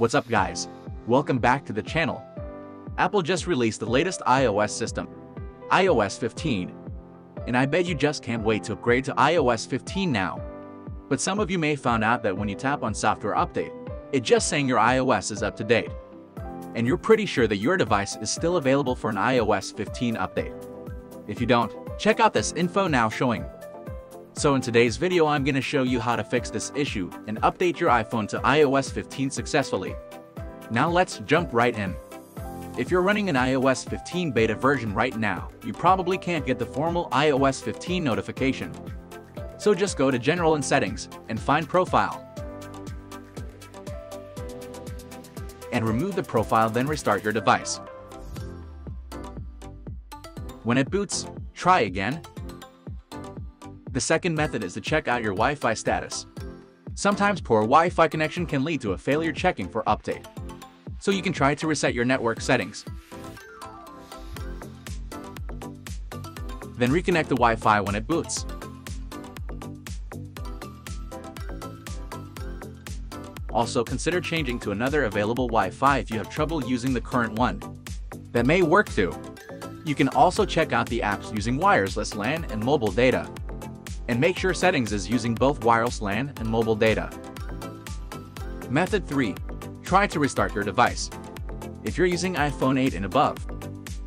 What's up guys? Welcome back to the channel. Apple just released the latest iOS system, iOS 15. And I bet you just can't wait to upgrade to iOS 15 now. But some of you may found out that when you tap on software update, it's just saying your iOS is up to date. And you're pretty sure that your device is still available for an iOS 15 update. If you don't, check out this info now showing. So in today's video I'm to show you how to fix this issue and update your iPhone to iOS 15 successfully. Now let's jump right in. If you're running an iOS 15 beta version right now, you probably can't get the formal iOS 15 notification. So just go to General and Settings and find Profile. And remove the profile then restart your device. When it boots, try again. The second method is to check out your Wi-Fi status. Sometimes poor Wi-Fi connection can lead to a failure checking for update so you can try to reset your network settings. Then reconnect the Wi-Fi when it boots. Also consider changing to another available Wi-Fi if you have trouble using the current one. That may work too. You can also check out the apps using wireless LAN and mobile data. And make sure settings is using both wireless LAN and mobile data. Method 3 try to restart your device. If you're using iPhone 8 and above,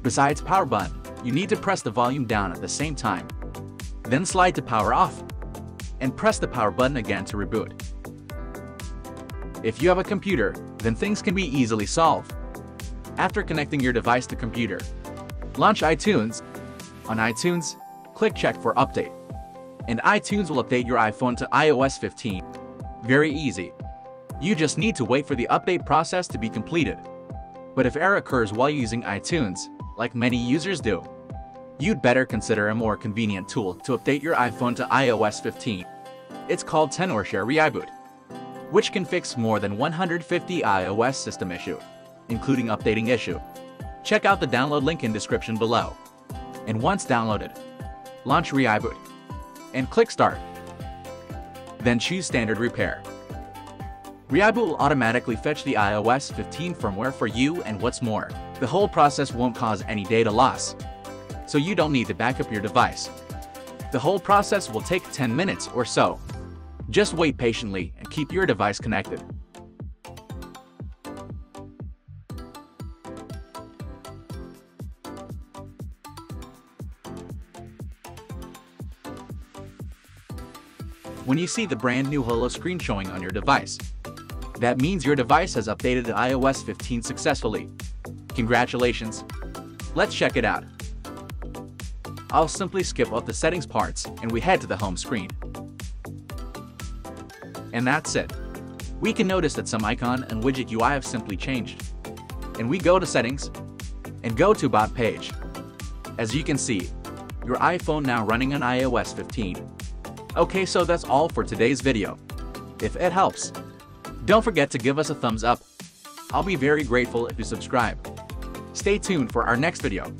besides power button, you need to press the volume down at the same time. Then slide to power off, and press the power button again to reboot. If you have a computer, then things can be easily solved. After connecting your device to computer, launch iTunes. On iTunes, click Check for Update. And iTunes will update your iPhone to iOS 15. Very easy. You just need to wait for the update process to be completed. But if error occurs while using iTunes, like many users do, you'd better consider a more convenient tool to update your iPhone to iOS 15. It's called Tenorshare ReiBoot, which can fix more than 150 iOS system issue, including updating issue. Check out the download link in description below. And once downloaded, launch ReiBoot and click Start. Then choose Standard Repair. ReiBoot will automatically fetch the iOS 15 firmware for you and what's more, the whole process won't cause any data loss. So you don't need to back up your device. The whole process will take 10 minutes or so. Just wait patiently and keep your device connected. When you see the brand new holo screen showing on your device, that means your device has updated to iOS 15 successfully. Congratulations! Let's check it out. I'll simply skip off the settings parts and we head to the home screen. And that's it. We can notice that some icon and widget UI have simply changed. And we go to settings and go to about page. As you can see, your iPhone now running on iOS 15. Okay, so that's all for today's video. If it helps, don't forget to give us a thumbs up. I'll be very grateful if you subscribe. Stay tuned for our next video.